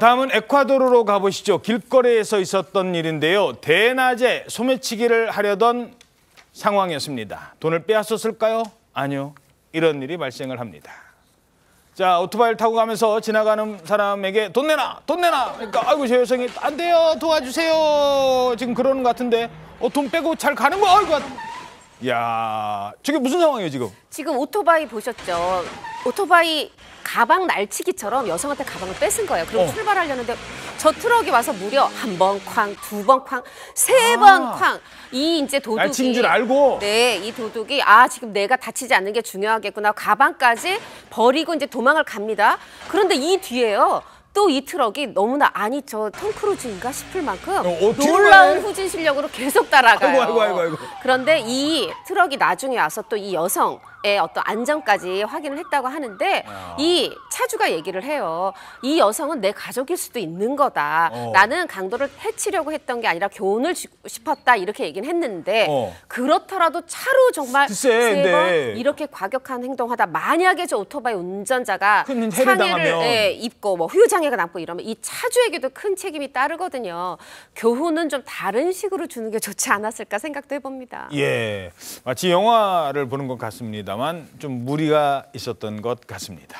다음은 에콰도르로 가보시죠. 길거리에서 있었던 일인데요. 대낮에 소매치기를 하려던 상황이었습니다. 돈을 빼앗았을까요? 아니요. 이런 일이 발생을 합니다. 자, 오토바이를 타고 가면서 지나가는 사람에게 돈 내놔! 돈 내놔! 그러니까 아이고 저 여성이 안 돼요. 도와주세요. 지금 그러는 것 같은데 어, 돈 빼고 잘 가는 거 아이고. 야, 저게 무슨 상황이에요, 지금? 지금 오토바이 보셨죠? 오토바이 가방 날치기처럼 여성한테 가방을 뺏은 거예요. 그리고 어. 출발하려는데 저 트럭이 와서 무려 한 번 쾅, 두 번 쾅, 세 번 아. 쾅. 이 이제 도둑이 날치기인 줄 알고? 네, 이 도둑이 아 지금 내가 다치지 않는 게 중요하겠구나. 가방까지 버리고 이제 도망을 갑니다. 그런데 이 뒤에요. 또 이 트럭이 너무나 아니 저 톰 크루즈인가 싶을 만큼 어, 어떻게 놀라운? 후진 실력으로 계속 따라가요. 아이고, 아이고, 아이고. 그런데 이 트럭이 나중에 와서 또 이 여성 의 어떤 안전까지 확인을 했다고 하는데 아. 이 차주가 얘기를 해요. 이 여성은 내 가족일 수도 있는 거다. 어. 나는 강도를 해치려고 했던 게 아니라 교훈을 주고 싶었다 이렇게 얘기는 했는데 어. 그렇더라도 차로 정말 글쎄, 세 근데 번 이렇게 과격한 행동하다 만약에 저 오토바이 운전자가 상해를. 예, 입고 뭐 후유 장애가 남고 이러면 이 차주에게도 큰 책임이 따르거든요. 교훈은 좀 다른 식으로 주는 게 좋지 않았을까 생각도 해봅니다. 예, 마치 영화를 보는 것 같 습니다만 좀 무리가 있었던 것 같습니다.